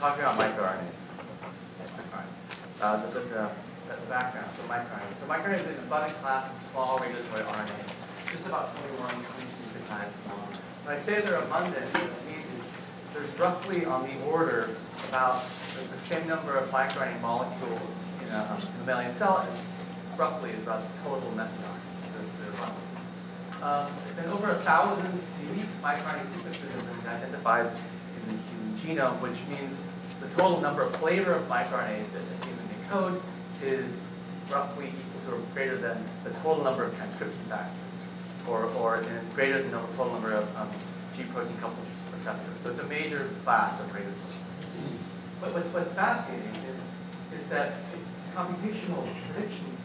talking about microRNAs. Uh, the, the, the, background, so microRNAs. So microRNAs is an abundant class of small regulatory RNAs, just about 21, 22 nucleotides long. When I say they're abundant, what I mean is there's roughly on the order about the, same number of microRNA molecules in a, um, mammalian cell as roughly is about the total methadone. Um, and over a thousand unique microRNA sequences have been identified in the human genome, which means the total number of flavor of microRNAs that a human may code is roughly equal to or greater than the total number of transcription factors, or, or greater than the total number of um, G protein coupled receptors. So it's a major class of regulators. But what's, what's fascinating is, is that computational predictions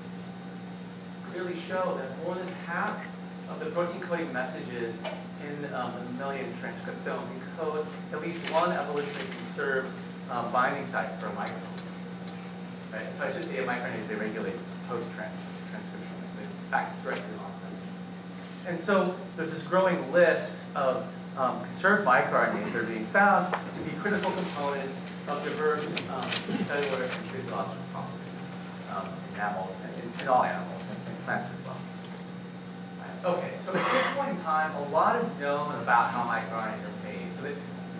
clearly show that more than half of the protein coding messages in um, the mammalian transcriptome encode at least one evolutionarily conserved um, binding site for a microRNA. Right? So I should say a microRNA is they regulate post-transcription. They act directly on them. And so there's this growing list of um, conserved microRNAs that are being found to be critical components of diverse um, cellular and physiological processes um, in mammals and in, in all animals and, and plants as well. Okay, so at this point in time, a lot is known about how microRNAs are made. So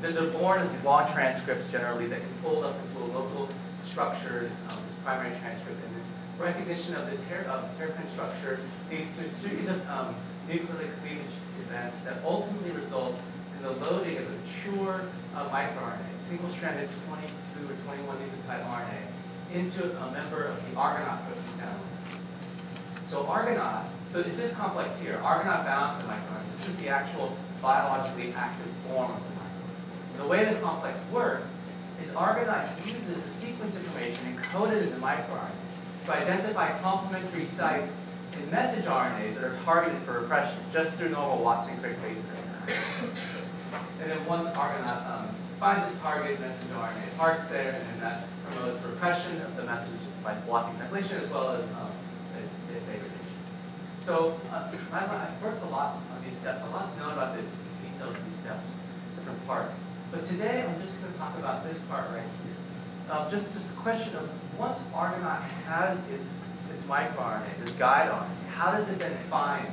they, they're born as these long transcripts generally that can fold up into a local structured um, primary transcript. And the recognition of this hair, of this hairpin structure leads to a series of um, nucleotic cleavage events that ultimately result in the loading of a mature uh, microRNA, single-stranded 22 or 21 nucleotide RNA, into a member of the Argonaute protein family. So Argonaute so this complex here, argonaute bound to microRNA. This is the actual biologically active form of the the way the complex works is argonaute uses the sequence information encoded in the microRNA to identify complementary sites in message RNAs that are targeted for repression just through normal Watson-Crick base pairing. And then once argonaute um, finds its target message RNA, it parks there, and then that promotes repression of the message by blocking translation as well as um, so uh, I've worked a lot on these steps. A lot's known about the details of these steps, different parts. But today I'm just going to talk about this part right here. Um, just, just the question of once Argonaute has its, its microRNA, this guide on it, how does it then find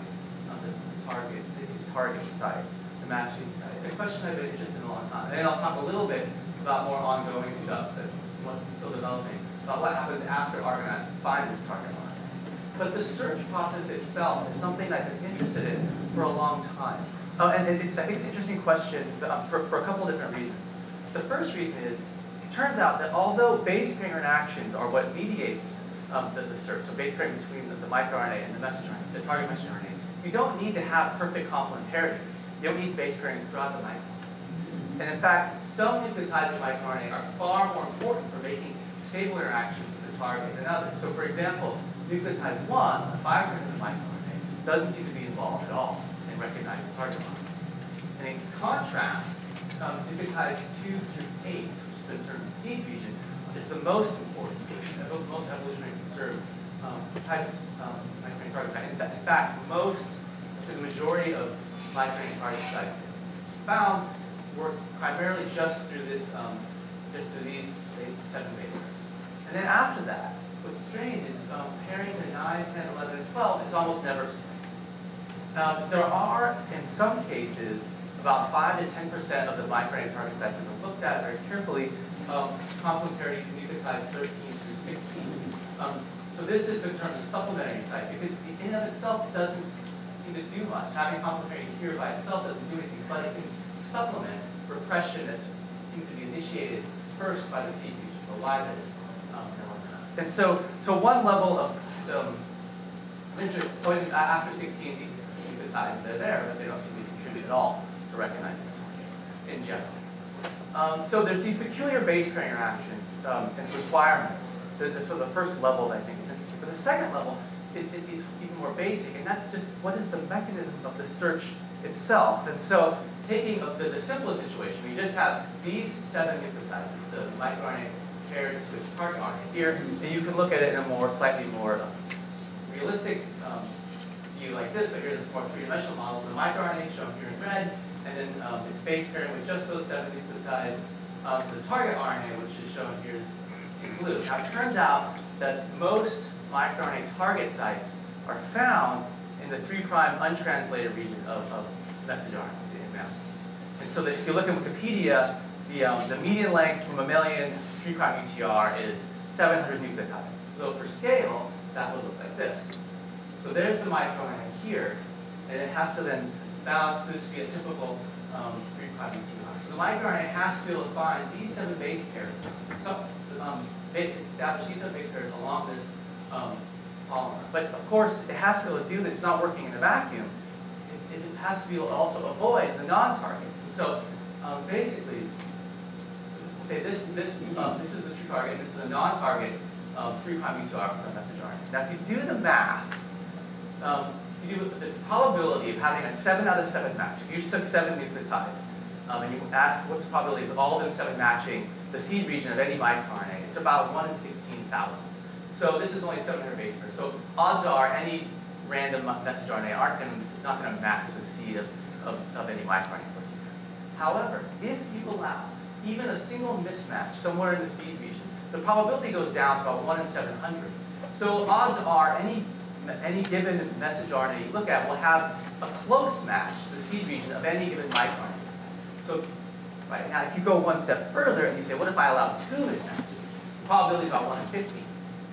um, the target, its target site, the matching site? It's a question I've been interested in a long time. And then I'll talk a little bit about more ongoing stuff that's still developing, about what happens after Argonaute finds its target RNA. but the search process itself is something I've been interested in for a long time. Uh, and it's, I think it's an interesting question uh, for, for a couple of different reasons. The first reason is, it turns out that although base pairing interactions are what mediates um, the, the, search, so base pairing between the, the microRNA and the messenger RNA, the target messenger RNA, you don't need to have perfect complementarity. You don't need base pairing throughout the microRNA. And in fact, some nucleotides of microRNA are far more important for making stable interactions with the target than others. So for example, nucleotide 1, the 5 of the microRNA, doesn't seem to be involved at all in the target line. And in contrast, um, nucleotides 2 through 8, which is the term seed region, is the most important, the most evolutionary conserved um, of um, target. In, fact, in fact, most, so the majority of microRNA target sites found work primarily just through this, um, just through these seven base And then after that, what's strange is um, pairing the 9, 10, 11, and 12 is almost never seen. Now, there are, in some cases, about 5 to 10% of the microRNA targets sites have been looked at very carefully, um, complementary to nucleotides 13 through 16. Um, so this has been termed a supplementary site because in and of itself doesn't seem to do much. Having complementary here by itself doesn't do anything, but it can supplement repression that seems to be initiated first by the seed region, the that is and so, so one level of um, interest, after 16, these nucleotides, they're there, but they don't seem to contribute at all to recognizing the in general. Um, so there's these peculiar base pairing interactions um, and requirements. so the first level that I think is interesting. But the second level is, is even more basic, and that's just what is the mechanism of the search itself. And so taking the, the simplest situation, we just have these seven nucleotides, the microRNA paired to its target RNA here, and you can look at it in a more slightly more realistic um, like this. So here's more three-dimensional models. The microRNA shown here in red, and then um, it's base pairing with just those seven nucleotides um, the target RNA, which is shown here in blue. Now, it turns out that most microRNA target sites are found in the 3' untranslated region of, of messenger RNA. And so that if you look at Wikipedia, the, um, the median length for mammalian 3' UTR is 700 nucleotides. So for scale, that would look like this. So there's the microRNA here, and it has to then to this be a typical um, 3' UTR. So the microRNA has to be able to find these seven base pairs, so, um, establish these seven base pairs along this um, polymer. But of course, it has to be able to do this. It's not working in a vacuum. It, it has to be able to also avoid the non-targets. So um, basically, say this this um, this is the true target. This is a non-target um, 3' U2 message RNA. Now, if you do the math, um, you the probability of having a 7 out of 7 match. If you took 7 nucleotides, um, and you ask what's the probability of all of them 7 matching the seed region of any microRNA, it's about 1 in 15,000. So this is only 700 base pairs. So odds are any random messenger RNA aren't to, not going to match the seed of, of, of any microRNA. However, if you allow even a single mismatch somewhere in the seed region, the probability goes down to about 1 in 700. So odds are any, any given message RNA you look at will have a close match to the seed region of any given microRNA. So right now, if you go one step further and you say, what if I allow two mismatches? The probability is about 1 in 50.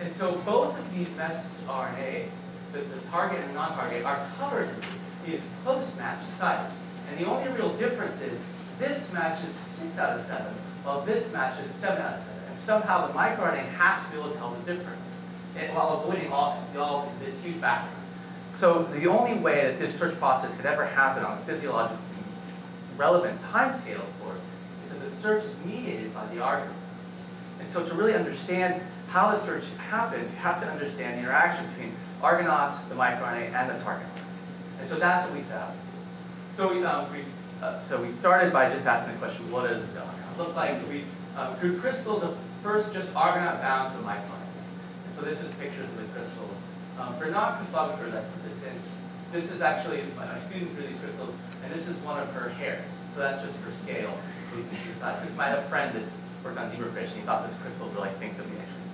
And so both of these message RNAs, the, the target and non-target, are covered in these close match sites. And the only real difference is this matches 6 out of 7, while this matches 7 out of 7. And somehow the microRNA has to be able to tell the difference and, while avoiding all, all this huge background. So the only way that this search process could ever happen on a physiologically relevant time scale, of course, is that the search is mediated by the Argonaute. And so to really understand how the search happens, you have to understand the interaction between Argonaute, the microRNA, and the target. And so that's what we set out. So we, um, we, uh, so we started by just asking the question, what does the Argonaute look like? So we grew crystals of first just Argonaute bound to microRNA. So this is pictures of the crystals. Um, for non-crystallographers, I put this in. This is actually, my student drew these crystals, and this is one of her hairs. So that's just for scale. So we can decide. Because a friend that worked on zebrafish, and he thought these crystals were like things that we actually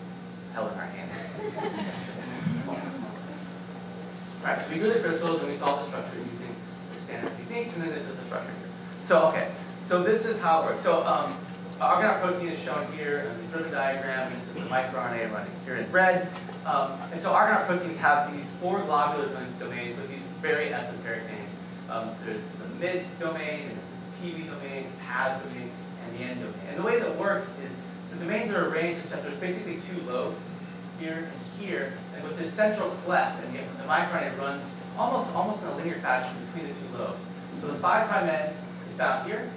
held in our hand. right, so we grew the crystals and we saw the structure using the standard techniques, and then this is the structure here. So, okay, so this is how it works. So, um, Argonaute protein is shown here in the ribbon diagram, and this is the microRNA running here in red. Um, and so Argonaute proteins have these four globular domains with these very esoteric names. Um, there's the mid domain, the PIWI domain, the PAZ domain, and the N domain. And the way that works is the domains are arranged such that there's basically two lobes, here and here, and with this central cleft, and the, the microRNA runs almost, almost in a linear fashion between the two lobes. So the 5' end is found here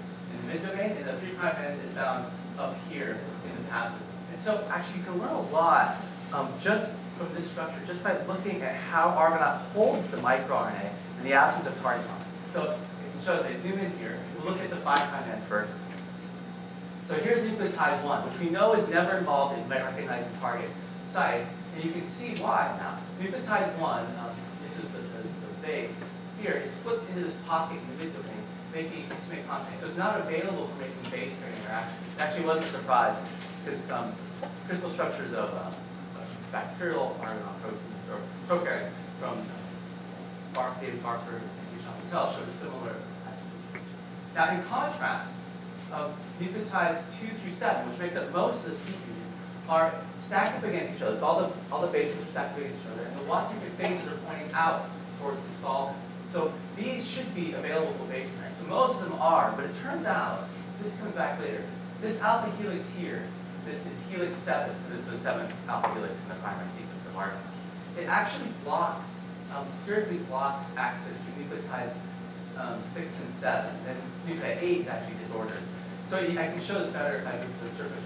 mid-domain, and the 3' end is found up here in the PAZ And so actually you can learn a lot um, just from this structure, just by looking at how Argonaute holds the microRNA in the absence of target So it shows, I zoom in here, we'll look at the 5' end first. So here's nucleotide 1, which we know is never involved in recognizing target sites, and you can see why now. Nucleotide 1, um, this is the, the, the, base, here, it's put into this pocket in the mid-domain, making intimate contact. So it's not available for making base pair interaction. It actually wasn't a surprise, because um, crystal structures of um, bacterial RNA proteins, or prokaryotes, from uh, David Barker and Jean Patel show similar Now, in contrast, of nucleotides 2 through 7, which makes up most of the region, are stacked up against each other. So all the, all the bases are stacked up against each other, and the Watson bases are pointing out towards the solvent. So these should be available for base pairing. So most of them are, but it turns out, this comes back later, this alpha helix here, this is helix 7, this is the seventh alpha helix in the primary sequence of RNA. It actually blocks, um, blocks access to nucleotides um, 6 and 7, and nucleotide 8 is actually disordered. So I can show this better if I move to the surface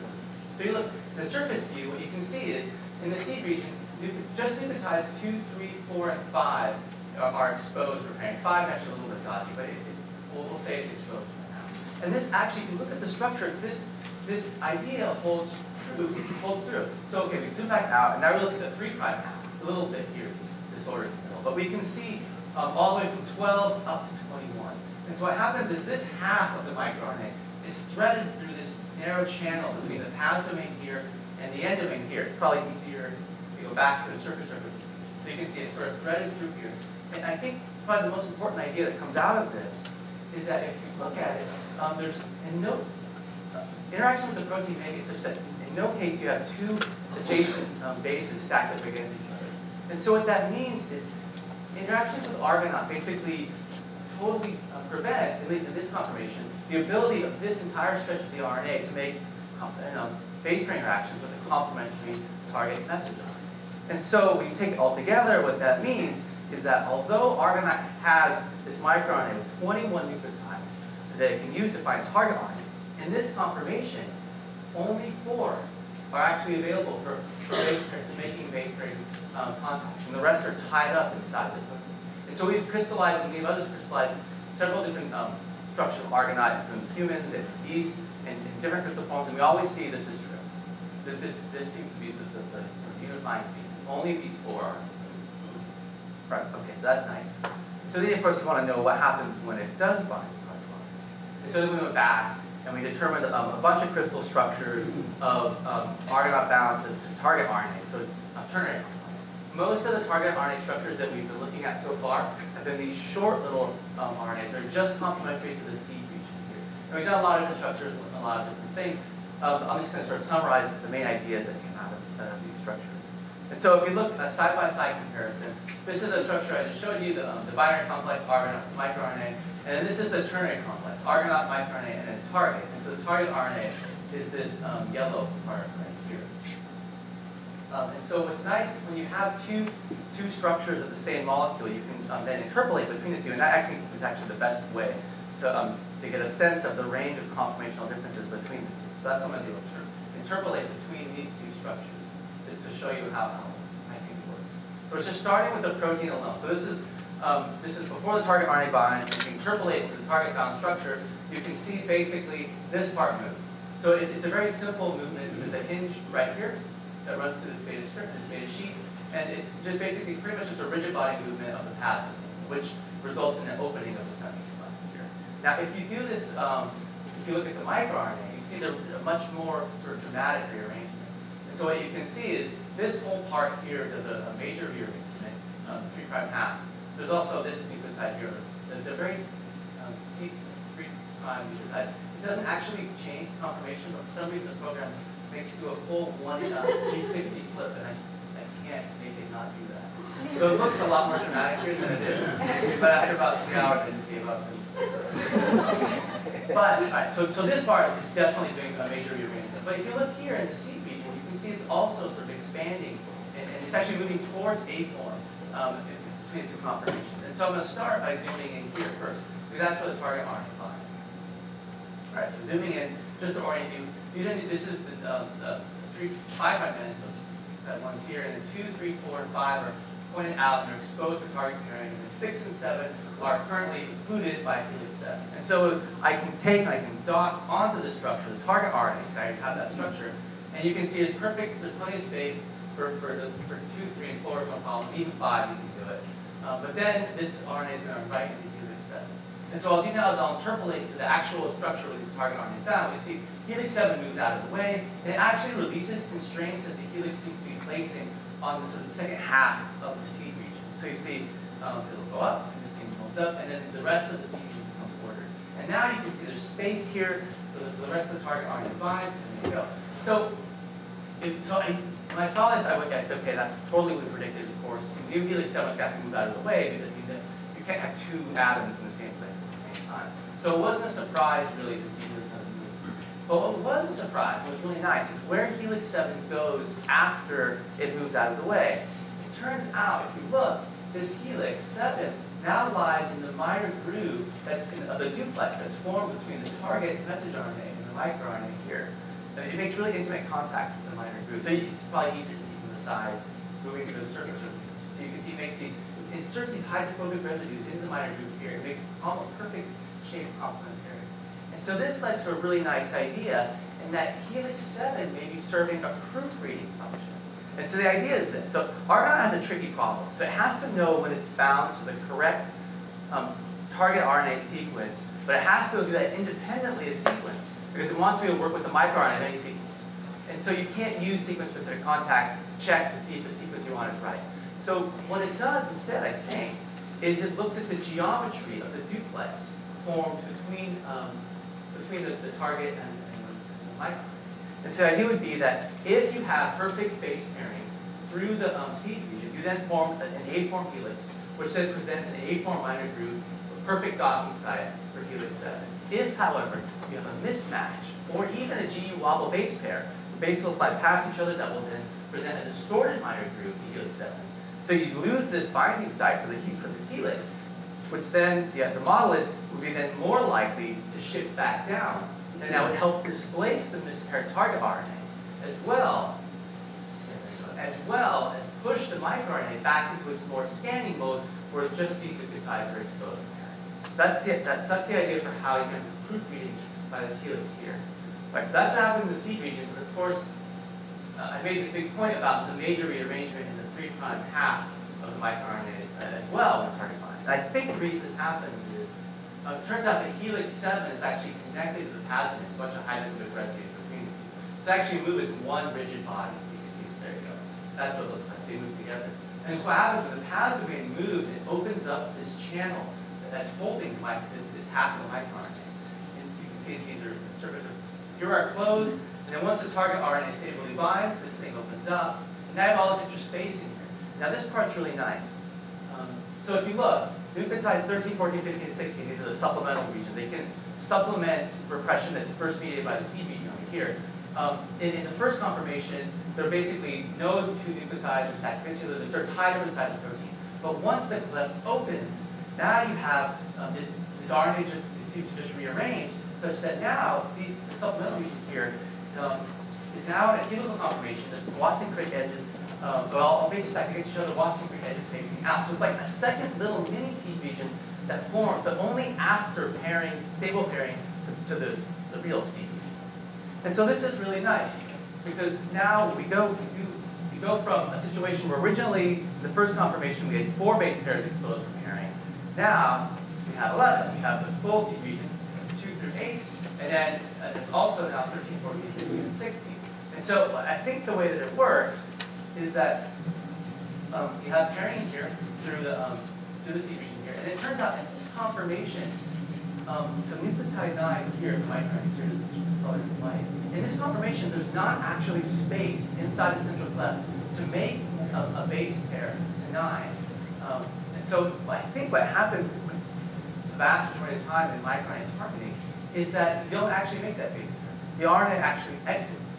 So you look, the surface view, what you can see is, in the seed region, just nucleotides 2, 3, 4, and 5 are, exposed for pairing. 5 actually a little bit dodgy, but it, it, we'll, say it's exposed. And this actually, if you look at the structure, this, this idea holds true, holds through. So okay, we zoom back out, and now we look at the 3' now. A little bit here, middle. But we can see um, all the way from 12 up to 21. And so what happens is this half of the microRNA is threaded through this narrow channel between the PAZ domain here and the N domain here. It's probably easier to go back to the surface surface. So you can see it's sort of threaded through here. And I think probably the most important idea that comes out of this is that if you look at it, um, there's in no uh, interaction with the protein it such that in no case you have two adjacent um, bases stacked up against each other. And so what that means is interactions with Argonaute basically totally uh, prevent, at least in this conformation, the ability of this entire stretch of the RNA to make base pair interactions with a complementary target messenger. And so when you take it all together, what that means is that although Argonaute has this microRNA with 21 nucleotides that it can use to find target RNAs, in this conformation, only four are actually available for, for base pairs, making base pair um, contacts, and the rest are tied up inside the protein. And so we've crystallized, and we've others crystallized several different um, structures of Argonaute from humans and beasts and, and, different crystal forms, and we always see this is true. This, this, this seems to be the, the, the, unifying. Only these four are. Right, okay, so that's nice. So then, of course, you want to know what happens when it does bind And so then we went back and we determined um, a bunch of crystal structures of um, Argonaute bound to, to target RNA. So it's alternative. most of the target RNA structures that we've been looking at so far have been these short little um, RNAs. They're just complementary to the seed region here. And we've done a lot of different structures, a lot of different things. Um, I'm just going to sort of summarize the main ideas that came out of uh, these structures. And so if you look at a side-by-side -side comparison, this is a structure I just showed you, the, um, the binary complex Argonaute microRNA, and then this is the ternary complex, Argonaute microRNA, and then target. And so the target RNA is this um, yellow part right here. Um, and so what's nice, when you have two, two structures of the same molecule, you can um, then interpolate between the two, and that I think is actually the best way to, um, to get a sense of the range of conformational differences between the two. So that's going to interpolate between these two structures to, to show you how, I think it works. So it's just starting with the protein alone. So this is, um, this is before the target RNA binds, if you interpolate to the target bound structure, you can see basically this part moves. So it's, it's a very simple movement. There's a hinge right here, that runs through this beta strip, this beta sheet, and it's just basically pretty much just a rigid body movement of the PAZ, which results in an opening of the central here. Now, if you do this, um, if you look at the microRNA, you see the much more sort of dramatic rearrangement. And so what you can see is this whole part here does a, a major rearrangement, um, three prime half. There's also this nucleotide here, the, the very um, C three prime nucleotide. It doesn't actually change conformation, but for some reason the program makes it do a full one uh, 360 flip, and I, I can't make it not do that. So it looks a lot more dramatic here than it is. But after about three hours, I just gave up. but, all right, so, so this part is definitely doing a major rearrangement. But if you look here in the seed region, you can see it's also sort of expanding, and, and it's actually moving towards A form um, between two conformations. And so I'm going to start by zooming in here first, because that's where the target RNA lies. All right, so zooming in, just to orient you, you didn't, this is the, uh, the three, five ends, that one's here, and the two, three, four, and five are pointed out and are exposed for target pairing, and then six and seven are currently included by helix seven. And so I can take I can dock onto the structure, the target RNA, I have that structure, and you can see it's perfect, there's plenty of space for, for, the, for two, three, and four, one column, even five, you can do it. Uh, but then this RNA is going to write into helix seven. And so what I'll do now is I'll interpolate to the actual structure where the target RNA found. We see helix 7 moves out of the way, and it actually releases constraints that the helix seems to be placing on the sort of second half of the seed region. So you see um, it'll go up, and this thing moves up, and then the rest of the seed region becomes ordered. And now you can see there's space here for the, for the rest of the target RNA bind, and there you go. So, so I, when I saw this, I, went, I said, okay, that's totally what we predicted, of course. Helix 7 has got to move out of the way because you, you can't have two atoms in the same place at the same time. So it wasn't a surprise, really, to see helix 7 but what was a surprise, what was really nice, is where helix 7 goes after it moves out of the way. It turns out, if you look, this helix 7 now lies in the minor groove that's in the duplex that's formed between the target message RNA and the microRNA here. And it makes really intimate contact with the minor groove. So it's probably easier to see from the side, moving to the surface. So you can see it makes these, inserts these hydrophobic residues in the minor groove here. It makes almost perfect shape complement so this led to a really nice idea in that helix 7 may be serving a proofreading function. And so the idea is this. So Argon has a tricky problem. So it has to know when it's bound to the correct um, target RNA sequence, but it has to be able to do that independently of sequence. Because it wants to be able to work with the microRNA in sequence. And so you can't use sequence-specific contacts to check to see if the sequence you want is right. So what it does instead, I think, is it looks at the geometry of the duplex formed between, um, between the, the target and, and the micron. And so the idea would be that if you have perfect base pairing through the um, seed region, you then form an A-form helix, which then presents an A-form minor groove, a perfect docking site for helix 7. If, however, you have a mismatch, or even a GU wobble base pair, the bases will slide past each other that will then present a distorted minor groove helix 7. So you lose this binding site for the for this helix, which then the, the model is would be then more likely to shift back down, and that would help displace the mispaired target RNA as well, as well as push the microRNA back into its more scanning mode, where it's just denucleotides are exposed. That's the, that's, that's the idea for how you can proofreading by this helix here. Right, so that's what happens in the seed region, but of course, uh, I made this big point about the major rearrangement in the 3' prime half of the microRNA uh, as well in target lines. I think the reason this happens is, uh, it turns out that helix 7 is actually connected to the plasmid in such a high residue between the two. So actually move as one rigid body, so you can see, there you go. That's what it looks like, they move together. And what happens when the plasmid moves, it opens up this channel that's holding this, half of the microRNA. And so you can see these are surface here are closed, and then once the target RNA stably binds, this thing opens up. And now you have all this extra space in here. Now this part's really nice. Um, so if you look, nucleotides 13, 14, 15, 16, these are the supplemental region. They can supplement repression that's first mediated by the C over here. Um, in, in, the first conformation, there are basically no two nucleotides attack each They're tied over the side of 13. But once the cleft opens, now you have um, this, this RNA just seems to just rearrange such that now the, the supplemental region here um, is now in a helical conformation. The Watson-Crick edges, um, well, all bases back against each other, Watson-Crick edges facing out. So it's like a second little mini seed region that forms, but only after pairing, stable pairing to, to the, the real seed. And so this is really nice because now we go, we go from a situation where originally the first conformation we had four base pairs exposed from pairing. Now we have 11. We have the full seed region 2 through 8, and then uh, it's also now 13, 14, 15, and 16. And so I think the way that it works is that um, you have pairing here through the um, through the seed region here, and it turns out in this conformation, um, so nucleotide 9 here, color white. In this conformation, there's not actually space inside the central cleft to make a, a base pair to 9. Um, so I think what happens with the vast majority of time in microRNA targeting is that you don't actually make that base pair. The RNA actually exits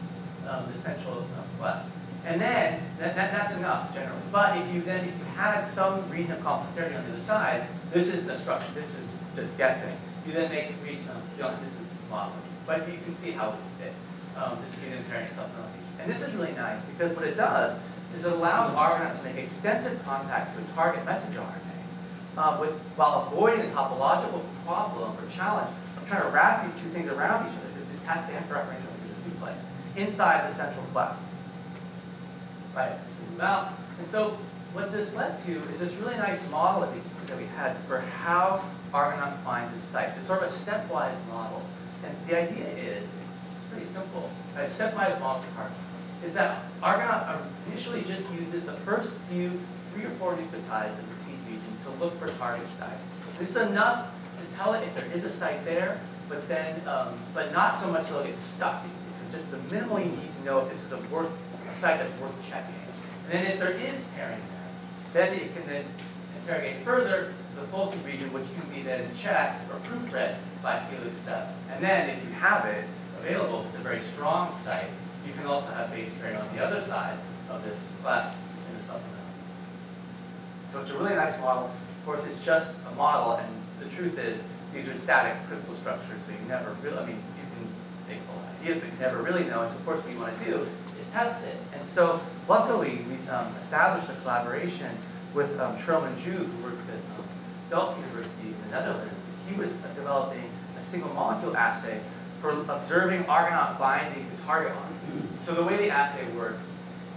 um, the central um, cleft. And then, that, that, that's enough generally. But if you then, if you had some region of complementarity on the other side, this is the structure, this is just guessing. You then make a region, um, you know, this is modeling. But you can see how it would fit. Um, this region pairing supplemental And this is really nice because what it does is it allows Argonaute to make extensive contact with target messenger RNA uh, with, while avoiding the topological problem or challenge of trying to wrap these two things around each other because they have to interact randomly in two places inside the central cleft. Right, move out. And so what this led to is this really nice model that we, had for how Argonaute finds its sites. It's sort of a stepwise model. And the idea is, it's pretty simple. Right? Stepwise model for is that Argonaute initially just uses the first few three or four nucleotides of the seed region to look for target sites. This is enough to tell it if there is a site there, but then, um, but not so much it'll get stuck. It's, it's just the minimal you need to know if this is a worth a site that's worth checking. And then if there is pairing there, then it can then interrogate further the seed region, which can be then checked or proofread by Helix 7. And then if you have it available, it's a very strong site, you can also have base pairing on the other side of this cleft in the supplement. So it's a really nice model. Of course, it's just a model, and the truth is, these are static crystal structures, so you never really, I mean, you can think full ideas, but you never really know. And so, of course, what you want to do is test it. And so, luckily, we um, established a collaboration with um, Chirlmin Joo, who works at um, Delft University in the Netherlands. He was developing a single molecule assay for observing Argonaute binding to target RNA. So the way the assay works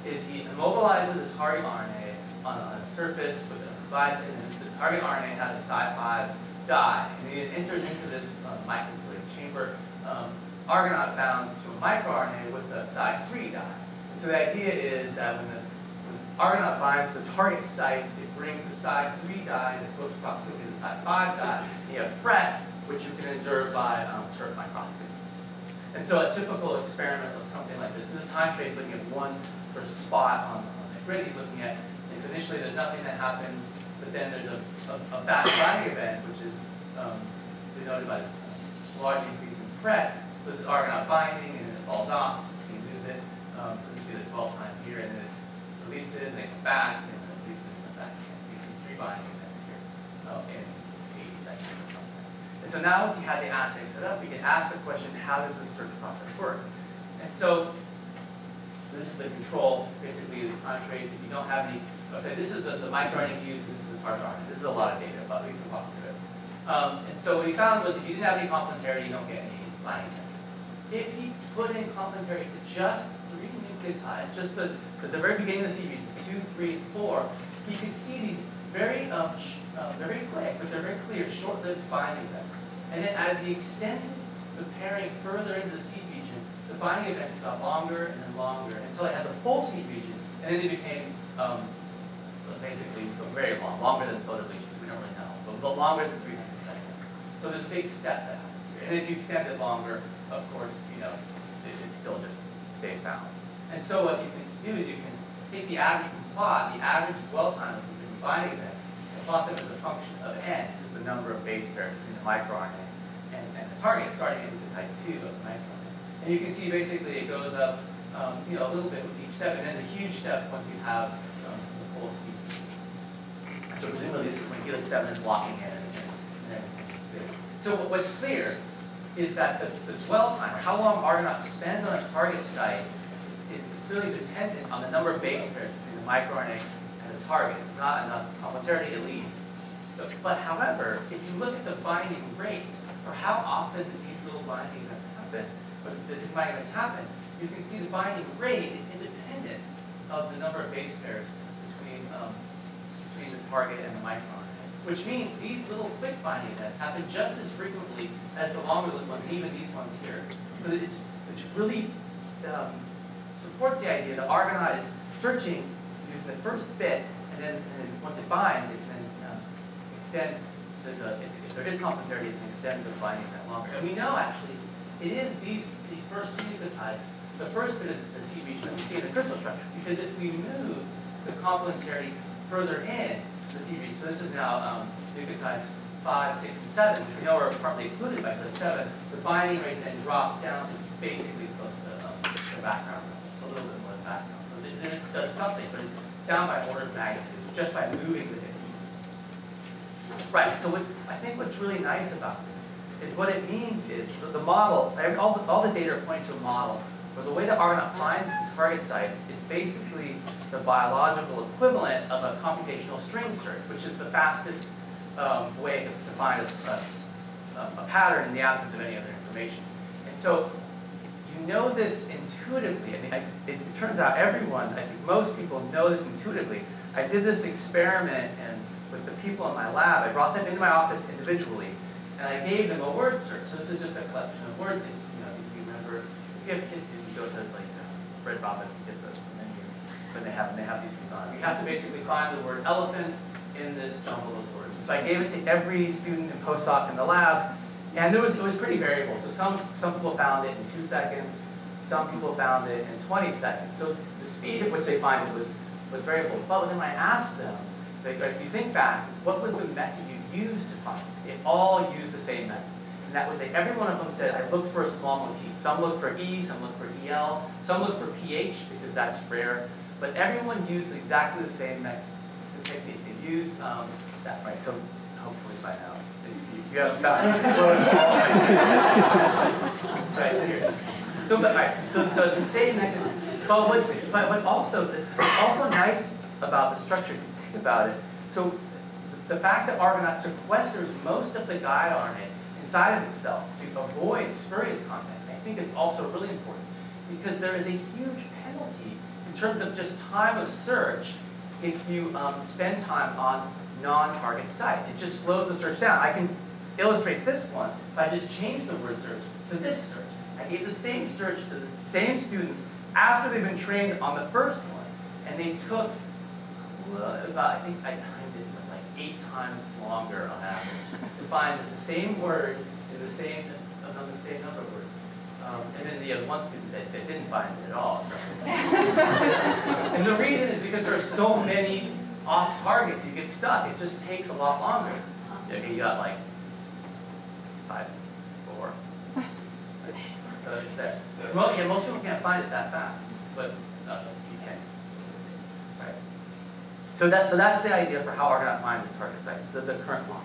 is he immobilizes the target RNA on a surface with a bias and the target RNA has a Cy5 dye, and it enters into this uh, microfluidic chamber um, Argonaute bound to a microRNA with a Cy3 dye. So the idea is that when the Argonaute binds to the target site, it brings the side 3 dye in close proximity to the Cy5 dye. And you have FRET, which you can observe by um, TIRF microscopy. And so a typical experiment looks something like this. This is a time trace looking at one sort of spot on, the grid he's looking at. And so initially there's nothing that happens, but then there's a, a, a batch binding event, which is um, denoted by this large increase in FRET. So this is Argonaute binding, and then it falls off, so you lose it. Um, so you see the 12 time here, and then it releases, and it comes back, and then it releases, and it comes back again. So you see three binding events here uh, in 80 seconds or something. And so now once you have the assay set up, you can ask the question, how does this search process work? And so, so this is the control, basically the time trace. If you don't have any, I'm sorry, this is the, the microRNA used, this is the target RNA. This is a lot of data, but we can walk through it. Um, and so what he found was if you didn't have any complementarity, you don't get any binding events. If you put in complementarity to just three nucleotides, just the, the, the very beginning of the regions, two, three, and four, you can see these very, um, uh, very quick, but they're very clear, short-lived binding events. And then as he extended the pairing further into the seed region, the binding events got longer and longer until it had the full seed region, and then they became um, basically very long, longer than photobleachers, we don't really know, but, longer than 300 seconds. So there's a big step that happens here. And as you extend it longer, of course, you know, it, it still just stays bound. And so what you can do is you can take the average, you can plot the average dwell time of the binding events, and plot them as a function of n. This is the number of base pairs between the microRNA and, and the target, starting in the type 2 of the microRNA. And you can see basically it goes up, um, you know, a little bit with each step, and then a huge step once you have um, the full sequence. So presumably this is when helix 7 is locking in and, and. So what's clear is that the, the dwell time, how long Argonaute spends on a target site, is, is clearly dependent on the number of base pairs between the microRNA target. Not enough complementarity, it leaves. So, but however, if you look at the binding rate, or how often these little binding events happen, or the different binding events happen, you can see the binding rate is independent of the number of base pairs between, um, between the target and the microRNA. Which means these little quick binding events happen just as frequently as the longer lived ones, even these ones here. So it's, it's really um, supports the idea that Argonaute is searching using the first bit, and then, and once it binds, it can um, extend the, the if, if there is complementarity, it can extend the binding that longer. And we know actually it is these these first nucleotides, the first bit of the C region that we see in the crystal structure. Because if we move the complementarity further in the C region, so this is now um, nucleotides five, six, and seven, which we know are partly included by clip seven, the binding rate then drops down to basically close to um, the background level, a little bit more than background. So it, it does something, but it's down by order of magnitude, just by moving the data. Right, so what, I think what's really nice about this is what it means is that the model, all the, all the data are pointing to a model where the way that Argonaute finds the target sites is basically the biological equivalent of a computational string search, which is the fastest um, way to, to find a, a, a, pattern in the absence of any other information. And so you know this intuitively. I mean, I, it, turns out everyone, I think most people know this intuitively. I did this experiment and with the people in my lab. I brought them into my office individually, and I gave them a word search. So this is just a collection of words that you know you remember. If you have kids, can go to like uh, Red Robin and get the menu when they have they have these things on. You have to basically find the word elephant in this jumble of words. So I gave it to every student and postdoc in the lab, and there was, it was pretty variable. So some, some people found it in two seconds, some people found it in 20 seconds. So the speed at which they find it was, was variable. But then when I asked them, like, if you think back, what was the method you used to find it? They all used the same method. And that was that every one of them said, I looked for a small motif. Some looked for E, some looked for EL, some looked for pH, because that's rare. But everyone used exactly the same method, the technique. They used um, that, right? So hopefully by now, you right here. So, but, so, so it's the same method. But what's, but what also, also nice about the structure, if you think about it, so the fact that Argonaute sequesters most of the guide RNA inside of itself to avoid spurious contacts, I think is also really important because there is a huge penalty in terms of just time of search if you um, spend time on non-target sites. It just slows the search down. I can illustrate this one if I just change the word search to this search. I gave the same search to the same students after they've been trained on the first one, and they took, well, it was about, I think I timed it, it was like eight times longer on average to find the same word in the same, on the same number of words. Um, and then the other one student that, that didn't find it at all. and the reason is because there are so many off targets, you get stuck. It just takes a lot longer. Okay, you got like five, four. It's there. Well, yeah, most people can't find it that fast, but uh, you can. Right. So that's so that's the idea for how Argonaute finds its target sites, the, the current model.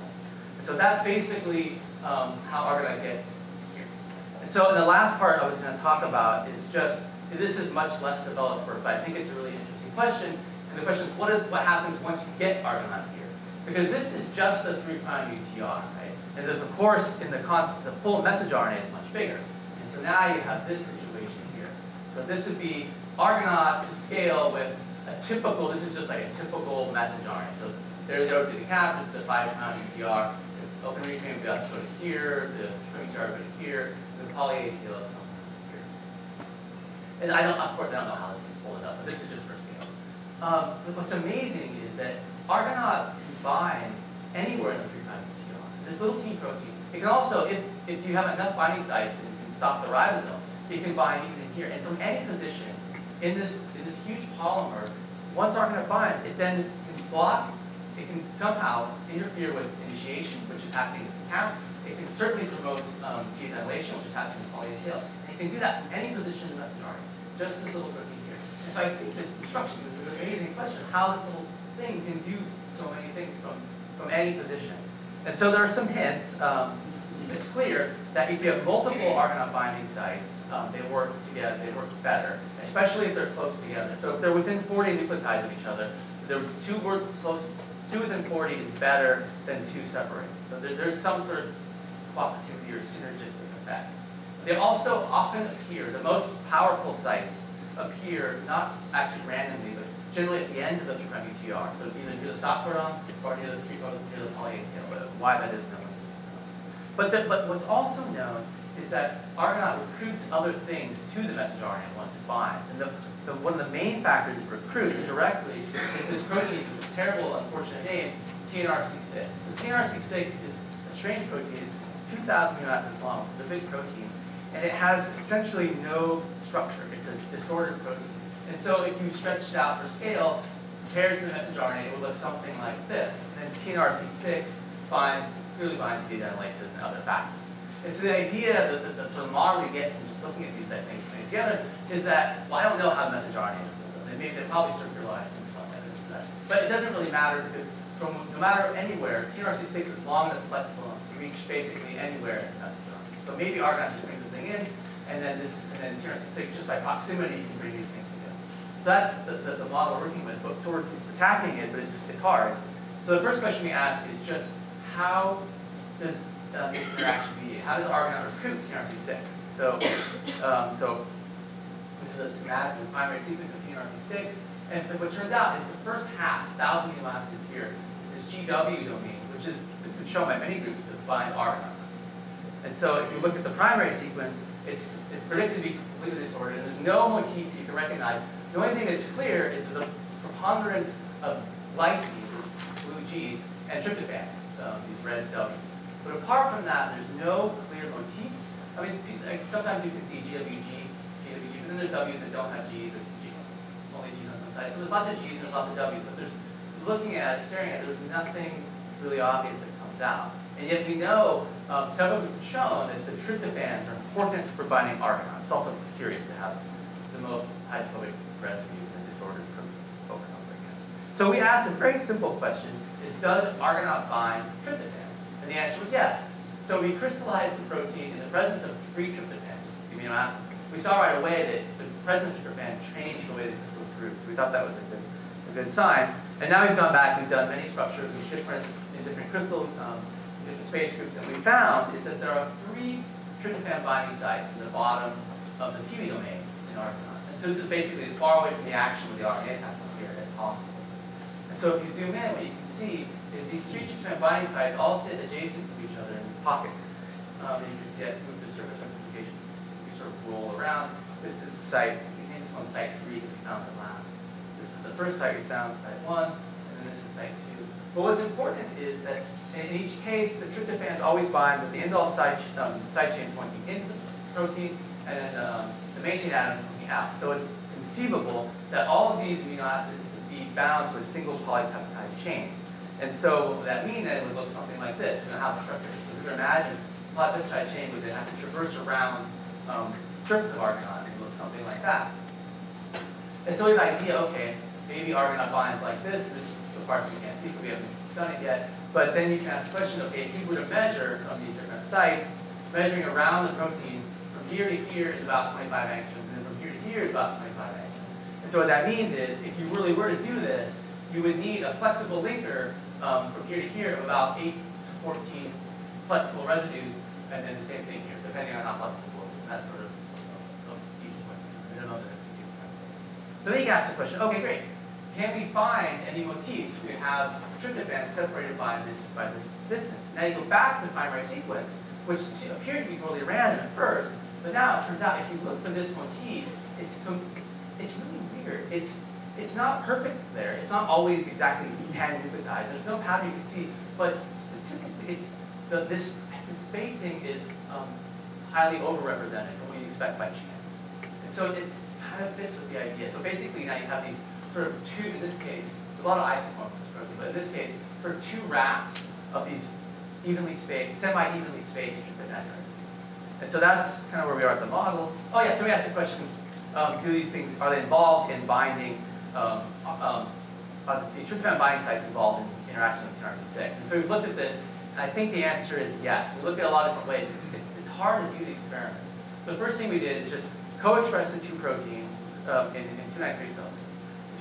And so that's basically um, how Argonaute gets here. And so in the last part I was going to talk about is just this is much less developed work, but I think it's a really interesting question. And the question is, what, is, what happens once you get Argonaute here? Because this is just a 3' prime UTR, right? And there's, of course, in the, the full message RNA is much bigger. And so now you have this situation here. So this would be Argonaute to scale with a typical, this is just like a typical message RNA. So there, there would be the cap, this is the 5' UTR. The open reframe would be up sort of here, the string UTR would be here, the poly A tail is somewhere here. And I don't, of course, I don't know how this is pulled up, but this is just for scale. Um, what's amazing is that Argonaute can bind anywhere in the 3' UTR. This little T protein. It can also, if, if you have enough binding sites and can stop the ribosome, it can bind even in here. And from any position in this, in this huge polymer, once Argonaute binds, it then can block, it can somehow interfere with initiation, which is happening at the count. It can certainly promote um, deadenylation, which is happening with poly tail. It can do that from any position in the messenger RNA, just this little protein here. And so I think the instruction is an amazing question, how this little thing can do so many things from, from any position. And so there are some hints. Um, it's clear that if you have multiple Argonaute binding sites, um, they work together, they work better, especially if they're close together. So if they're within 40 nucleotides of each other, the two close, two within 40 is better than two separated. So there, there's some sort of cooperativity or synergistic effect. They also often appear, the most powerful sites appear not actually randomly, but generally at the ends of the 3' UTR. So either near the stop codon or near the, or near the poly tail. Why that is known. But, the, but what's also known is that Argonaute recruits other things to the messenger RNA once it binds. And the, the, one of the main factors it recruits directly is this protein with a terrible, unfortunate name, TNRC6. So TNRC6 is a strange protein. It's, it's 2,000 amino acids long. It's a big protein. And it has essentially no structure. It's a disordered protein. And so if you stretch it out for scale, paired to the messenger RNA, it would look something like this. And then TNRC6 binds, clearly binds deadenylases and other factors. And so the idea, that the, the, the model we get from just looking at these things together is that, well, I don't know how the messenger RNA is. They, they probably circularize and like that. But it doesn't really matter because from no matter anywhere, TNRC6 is long enough flexible to reach basically anywhere in the RNA. So maybe Argonaute just brings this thing in, and then this, and then TNRC6 just by proximity can bring these things that's the, the, the model we're working with. But, so we're attacking it, but it's, it's hard. So the first question we ask is just how does uh, this interaction be? How does Argonaute recruit TNRC6? So, um, so this is a schematic of the primary sequence of TNRC6. And what turns out is the first half, 1,000 amino acids here, is this GW domain, which is been shown by many groups to bind Argonaute. And so if you look at the primary sequence, it's, it's predicted to be completely disordered, and there's no motif you can recognize. The only thing that's clear is the preponderance of glycines, blue G's, and tryptophans, um, these red W's. But apart from that, there's no clear motifs. I mean, sometimes you can see GWG, GWG, but then there's W's that don't have G's, or G, only G's on some. So there's lots of G's, there's lots of W's, but there's, looking at staring at it, there's nothing really obvious that comes out. And yet we know, um, several have shown that the tryptophans are important for binding argonaute. It's also curious to have the most hydrophobic residue in a disordered protein again. So we asked a very simple question, is does argonaute bind tryptophan? And the answer was yes. So we crystallized the protein in the presence of three tryptophans, the amino acid. We saw right away that the presence of tryptophan changed the way the crystal grew, so we thought that was a good, a good sign. And now we've gone back and done many structures in different, in different crystal, um, in different space groups, and we found is that there are three tryptophan binding sites in the bottom of the PIWI domain in argonaute. So this is basically as far away from the action of the RNA attack here as possible. And so if you zoom in, what you can see is these three tryptophan binding sites all sit adjacent to each other in pockets. Um, and you can see that the surface representation. sort of roll around. This is site, we name this one site three because we found it last. This is the first site we found, site one, and then this is site two. But what's important is that in each case, the tryptophans always bind with the indole side, um, side chain pointing into the protein, and then um, the main chain atom So it's conceivable that all of these amino acids would be bound to a single polypeptide chain. And so what would that mean? That it would look something like this. You know how the structure is. We could imagine a polypeptide chain would then have to traverse around um, surface of argonaute and look something like that. And so we have an idea, okay, maybe argonaute binds like this. This is the part we can't see but we haven't done it yet. But then you can ask the question, okay, if you were to measure from these different sites, measuring around the protein from here to here is about 25 angstroms, here is about 25 angstroms. And so what that means is, if you really were to do this, you would need a flexible linker um, from here to here of about 8 to 14 flexible residues, and then the same thing here, depending on how flexible that sort of. So then you can ask the question, okay, great. Can we find any motifs? We have tryptophan separated by this by this distance. Now you go back to the primary sequence, which appeared to be totally random at first, but now it turns out if you look for this motif, it's it's, really weird. It's it's not perfect there. It's not always exactly E10 nucleotides. There's no pattern you can see, but statistically, it's the, this the spacing is um, highly overrepresented from what you expect by chance. And so it kind of fits with the idea. So basically, now you have these sort of two, in this case, a lot of isomorphisms, but in this case, for two rafts of these evenly spaced, semi-evenly spaced tryptophan And so that's kind of where we are at the model. Oh yeah, so we asked the question, um, do these things, are they involved in binding, um, um, are these tryptophan binding sites involved in interaction with TNRC6? And so we've looked at this, and I think the answer is yes. We looked at a lot of different ways. It's, it's, it's hard to do the experiment. The first thing we did is just co-express the two proteins um, in, in 293 cells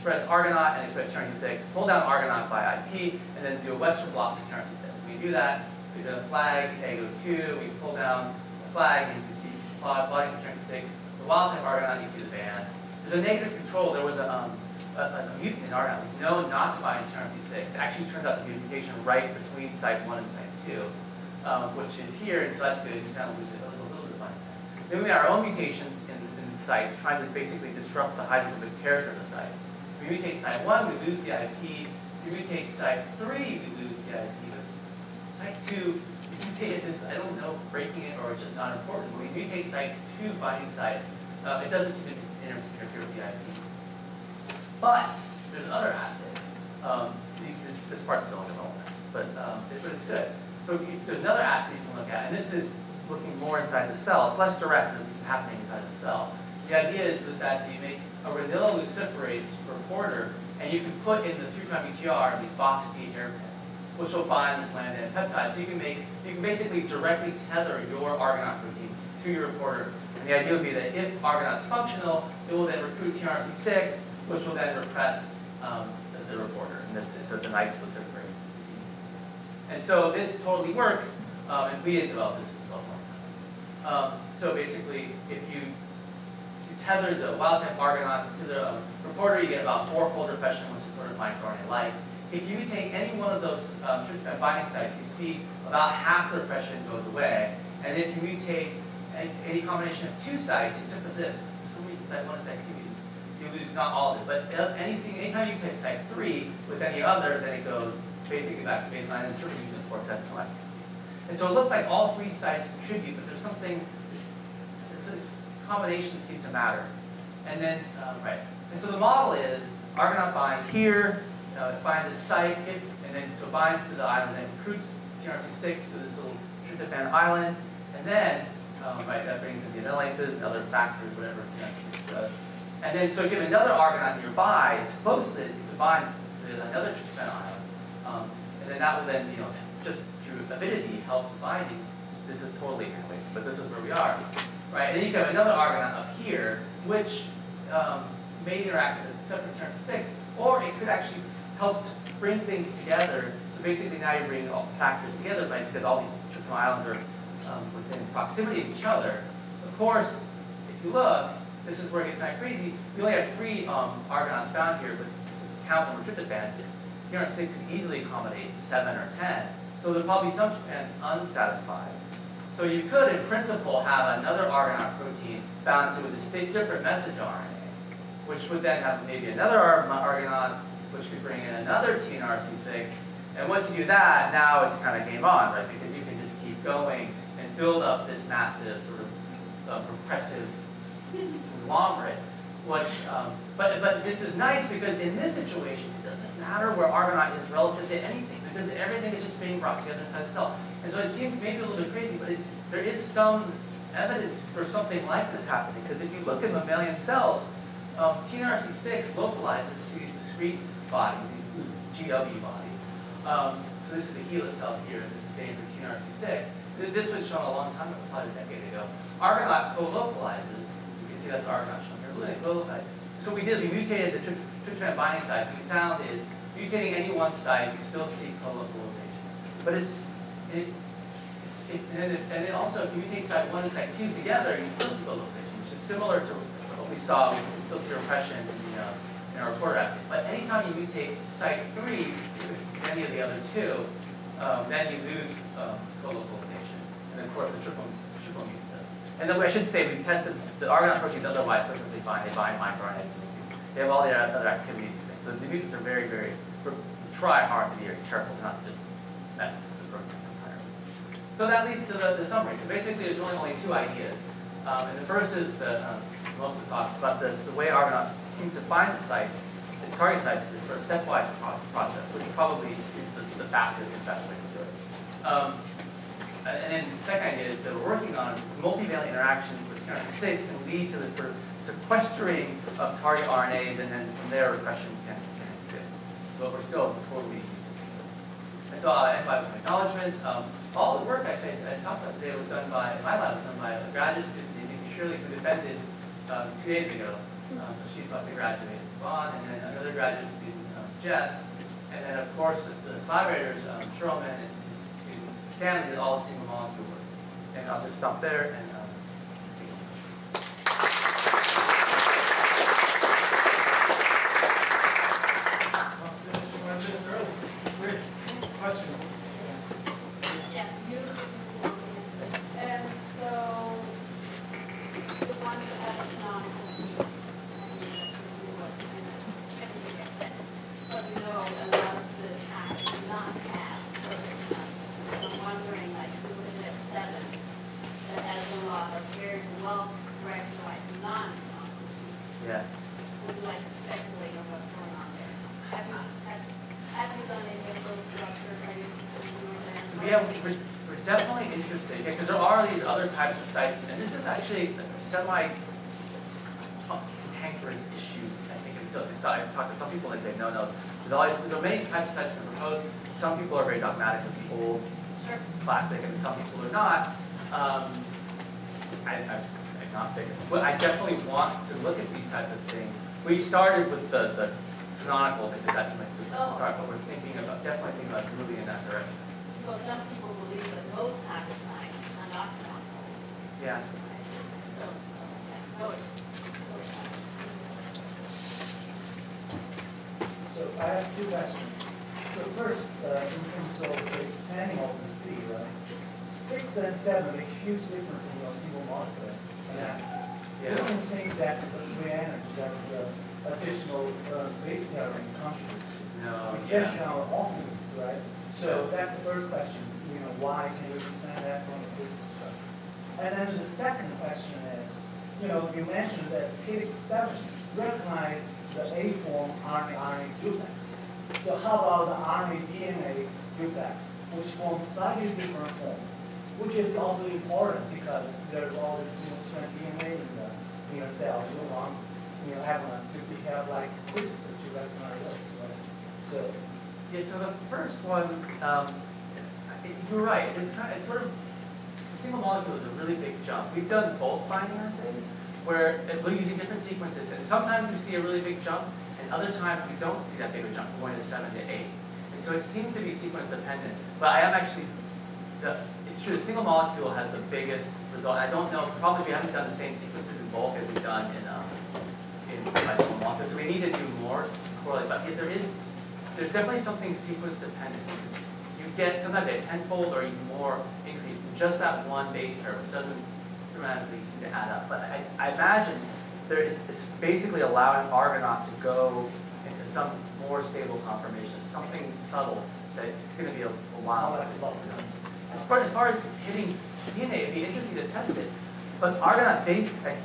express Argonaute and express TNRC6, pull down Argonaute by IP, and then do a Western blot to TNRC6. We do that, we do a flag, AGO2, we pull down flag, and you can see plotting for TNRC6. The wild type Argonaute, you see the band. There's a negative control. There was a, um, a, a, mutant in Argonaute. Was known not to bind TNRC6. It actually turns out to be a mutation right between site 1 and site 2, um, which is here, and so that's good. You kind of lose a little, little bit of fun. Then we have our own mutations in, in sites, trying to basically disrupt the hydrophobic character of the site. If we mutate site 1, we lose the IP. If we mutate site 3, we lose the IP. But site 2, we mutated this, I don't know, breaking it or it's just not important. When we mutate site 2 binding site, uh, it doesn't seem to interfere with the IP. But there's other assays. Um, this, this part's still in development, but, um, it, but it's good. So there's another assay you can look at, and this is looking more inside the cell. It's less direct, but is happening inside the cell. The idea is for this assay, you make a Renilla luciferase reporter, and you can put in the 3' UTR these box P which will bind this lambda N peptide. So you can make, you can basically directly tether your Argonaute protein to your reporter. And the idea would be that if Argonaute's functional, it will then recruit TNRC6, which will then repress um, the, the, reporter. And that's, so it's a nice luciferase. And so this totally works, um, and we didn't develop this as well. Um, so basically, if you tether the wild type Argonaute to the reporter, you get about four-fold repression, which is sort of microRNA-like. If you take any one of those um, binding sites, you see about half the repression goes away. And if you mutate any combination of two sites, except for this, so we site one and site two, you lose not all of it. But anything, anytime you take site three with any other, then it goes basically back to baseline and trigger using force set activity. And so it looks like all three sites contribute, but there's something, there's combinations seem to matter. And then, um, right. And so the model is Argonaute binds here, uh, it finds a site, and then so it binds to the island, then recruits TNRC6 to this little tryptophan island, and then, um, right, that brings in the deadenylases and other factors, whatever does. And then, so give another Argonaute nearby, it's supposed to, bind to another tryptophan island. Um, and then that will then, you know, just through avidity help binding. This is totally but this is where we are right? And then you have another Argonaute up here, which um, may interact with separate 6, or it could actually help bring things together. So basically now you're bringing all factors together right? because all these tryptophan islands are um, within proximity of each other. Of course, if you look, this is where it gets kind of crazy. We only have three um, Argonautes found here, but count number tryptophans. TNRC6 can easily accommodate 7 or 10. So there are probably be some tryptophans unsatisfied. So you could, in principle, have another Argonaute protein bound to a distinct different messenger RNA, which would then have maybe another Ar- Argonaute, which could bring in another TNRC6. And once you do that, now it's kind of game on, right? Because you can just keep going and build up this massive sort of uh, repressive conglomerate. Which, um, but, but this is nice because in this situation, it doesn't matter where Argonaute is relative to anything because everything is just being brought together inside cell. And so it seems maybe a little bit crazy, but it, there is some evidence for something like this happening. Because if you look at mammalian cells, um, TNRC6 localizes to these discrete bodies, these GW bodies. Um, so this is the HeLa cell here, and this is standard for TNRC6. Th- This was shown a long time ago, probably a decade ago. Argonaute co-localizes. You can see that's Argonaute shown here. At it, co-localizes. So we did, we mutated the tryp- tryptophan binding sites. What we found is mutating any one site, you still see co-localization. But it's, it, it's, it, and, it, and also if you mutate site one and site two together, you still see co-localization, which is similar to what we saw. We still see repression in the uh, assay. But anytime you mutate site three to any of the other two, um, then you lose um, co-localization. And of course, the triple, triple does. And then I should say, we tested the Argonaute proteins otherwise perfectly fine. They bind microRNAs. and They have all the other activities. So the mutants are very, very, try hard to be very careful not to just mess with the protein entirely. So that leads to the, the summary. So basically, there's only two ideas. Um, and the first is the, um, most of the talks about this, the way Argonaute seems to find the sites, its target sites, a sort of stepwise pro- process, which probably is the, the fastest and best way to do it. Um, and then the second idea is that we're working on is multivalent interactions with states can lead to this sort of sequestering of target RNAs, and then from there repression can, can ensue. But we're still totally and so I end by acknowledgements. Um, all the work actually I I talked about today was done by, my lab was done by a graduate student, Nikki Shirley, who defended um, two days ago. Um, so she's about to graduate, Vaughn, and then another graduate student, um, Jess. And then, of course, the collaborators, um, Chirlmin and his student Stanley, did all the single molecule work. And I'll just stop there and um, take a question. Well, this is one minute early. Great. Questions? Yeah, beautiful. And so, the ones that have canonical speed, I mean, that's really what kind of, can make sense. But we know a lot of the times do not have perfect canonical. I'm wondering, like, we would have seven that has a lot of very well characterized non-canonical seeds. Yeah. Would you like to speculate on what's going on there? Have you, have, have you done any of those structures, are you considering them? Yeah, we- we're, we're definitely interested, because there are these other types of sites, and this is actually a semi cantankerous issue, I think, until they decide, talk to some people, and they say, no, no, there are there are many types of sites that are proposed, some people are very dogmatic of the old Sure. classic, and some people are not. Um, I, I'm agnostic, but I definitely want to look at these types of things. We started with the, the canonical, because that's my Oh. start, but we're thinking about, definitely thinking about moving in that direction. Well, some people believe that most target sites are not canonical. Yeah. So, so, no, it's, so it's. So I have two questions. So first, uh, in terms of expanding of the C, right? Six and seven make huge difference in your single molecule analysis. You Yeah. can think that's the free energy that the additional uh, base pairing to. No, Especially yeah. our oxygens, right? So that's the first question, you know, why can we expand that from the base structure? And then the second question is, you know, you mentioned that Helix seven recognize the A form RNA RNA duplex. So how about the RNA DNA duplex, which forms slightly different form, which is also important because there's all this single strand DNA in the in the cell. You want, you know, everyone to like recognize those, right? So Yeah, so the first one, um, you're right, it's kind, of, it's sort of, single molecule is a really big jump. We've done bulk binding assays, where we're using different sequences, and sometimes we see a really big jump, and other times we don't see that big a jump, going to seven to eight. And so it seems to be sequence dependent, but I am actually, the, it's true, the single molecule has the biggest result, I don't know, probably we haven't done the same sequences in bulk as we've done in, um, in bicycle molecule, so we need to do more to correlate, but if there is, there's definitely something sequence dependent, because you, get sometimes a tenfold or even more increase from just that one base pair, which doesn't dramatically seem to add up. But I, I imagine there, it's, basically allowing Argonaute to go into some more stable conformation, something subtle that it's gonna be a, a while. As far, as far as hitting DNA, it'd be interesting to test it, but Argonaute base, I,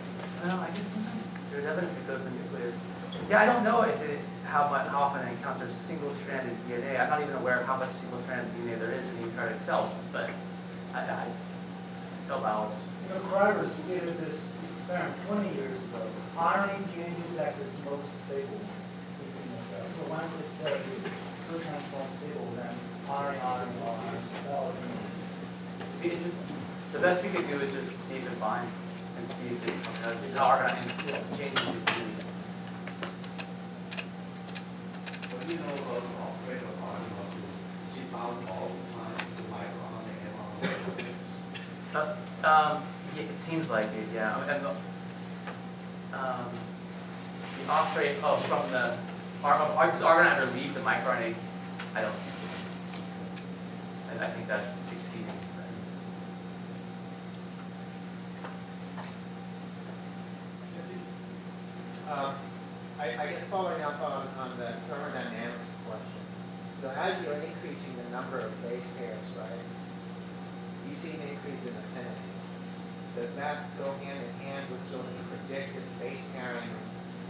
well, I guess sometimes there's evidence it goes in the nucleus. Yeah, I don't know if it, how much, how often it encounters single-stranded DNA. I'm not even aware of how much single-stranded DNA there is in the eukaryotic cell, but I, I, cell biologist. You know, Crowder did this experiment twenty years ago. Iron can detect is most stable within the cell. So once it's, uh, is sometimes more stable than iron, iron, iron, well, It'd be interesting. The best we could do is just see if it binds and see if it, uh, changes. What do you know he bound all the time? Uh, Um, it seems like it, yeah. And um, the off oh, from the, does Argonaute ever leave the microRNA? I don't think. I, I think that's Um, I, I guess following up on, on the thermodynamics question. So as you're increasing the number of base pairs, right, you see an increase in affinity. Does that go hand in hand with sort of predicted base pairing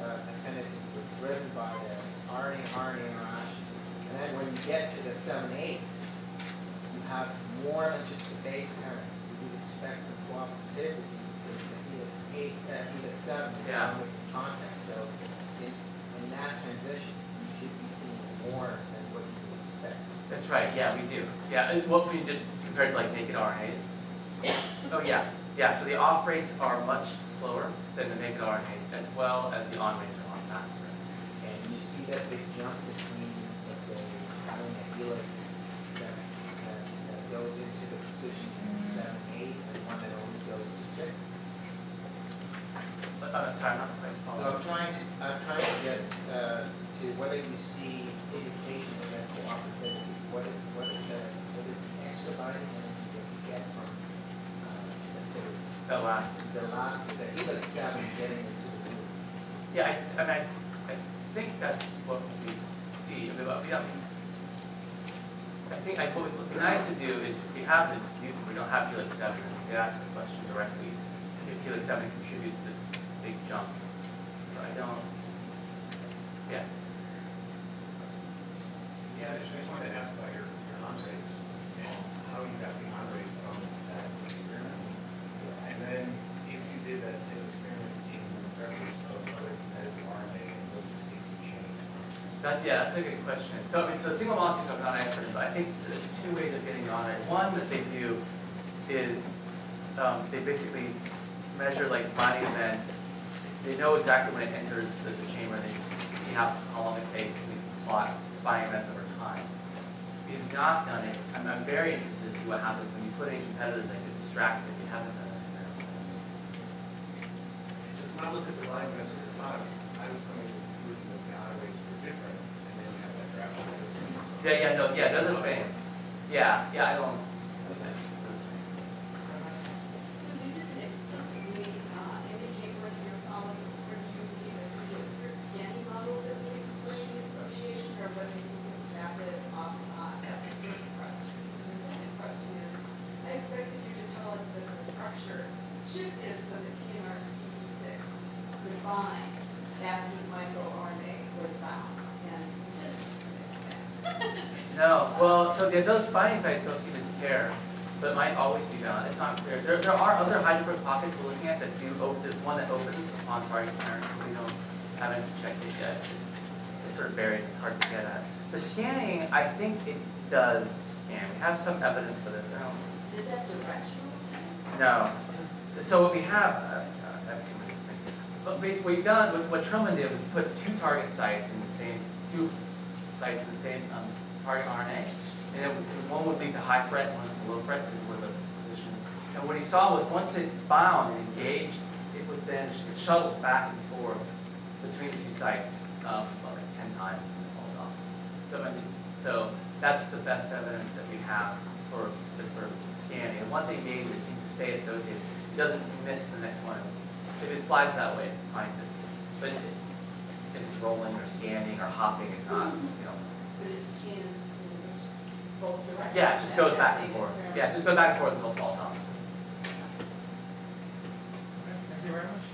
uh, affinities that are driven by the RNA RNA interaction? And then when you get to the seven eight, you have more than just the base pairing. You would expect some cooperativity helix eight, uh, helix seven is Yeah. the context. So in, in that transition, you should be seeing more than what you would expect. That's right, yeah, we do. Yeah, what if you just compared to like naked RNAs? Oh, yeah, yeah, so the off rates are much slower than the naked RNAs, as well as the on rates are a lot faster. And you see that big jump between, let's say, having a helix that, that, that goes into the position in seven, eight, and one that only goes to six. But, uh, sorry, I'm not quite So. I'm trying to, I'm trying to get, uh, to whether you see indication of that cooperativity. What is, what is the, what is the extra binding that you get from, uh, let's say, That last. the last, the helix seven getting into the loop? Yeah, I, mean, I, I think that's what we see, I mean, we don't, I think, I, what would be nice to do is, if we have the, we don't have Helix seven, we could ask the question directly, if Helix seven contributes this big jump. So I don't, yeah, Yeah, I just I just wanted to ask about your, your on rates and how you got the on rate from that experiment. And then if you did that same experiment in the of other competitive RNA and looked to see if you changed. that's, yeah, that's a good question. So, I mean, so single molecules I'm not an expert in, but I think there's two ways of getting on it. One that they do is, um, they basically measure like binding events. They know exactly when it enters the, the chamber, they see how, how long it takes, and they plot binding events over time. If you've not done it, I'm, I'm very interested to see what happens when you put in competitors that get distracted if you haven't done this experiment. Just when I look at the line events of the product, I was coming to the conclusion that the on rates were different, and then you have that graph. Yeah, yeah, no, yeah, they're the same. Yeah, yeah, I don't. So you didn't explicitly uh, indicate whether you're following, whether you either do a strict scanning model that would explain the association, or whether you bootstrap it off, uh, that's the first question. And the second question is, I expected you to tell us that the structure shifted so that TNRC six could bind after the microRNA was bound, and you didn't predict that. No, well, so those binding sites don't seem to care, but might always be bound, it's not clear. There, there are other hydrophilic pockets we're looking at that do open, there's one that opens upon target clearance, we don't, haven't checked it yet. It's sort of buried, it's hard to get at. The scanning, I think it does scan, we have some evidence for this, I don't, Is that directional? no. So what we have, uh, uh, I have too many. But basically, what we've done, what, what Truman did was put two target sites in the same, two sites in the same, um, target RNA. And then one would lead the high FRET, one is the low FRET, because where the position. And what he saw was once it bound and engaged, it would then, it shuttles back and forth between the two sites, um, about like ten times and it falls off. So, so that's the best evidence that we have for this sort of scanning. And once it engages, it seems to stay associated. It doesn't miss the next one. If it slides that way, fine. But if it's rolling or scanning or hopping, it's not, you know. But it scans in which, directions. Yeah, it just goes back and forth. Yeah, just goes back and forth until fall time. Thank you very much.